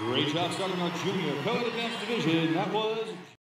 Great job starting our junior co-ed advanced division. That was